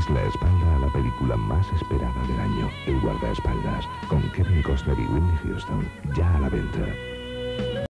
No des la espalda a la película más esperada del año, El guardaespaldas, con Kevin Costner y Whitney Houston, ya a la venta.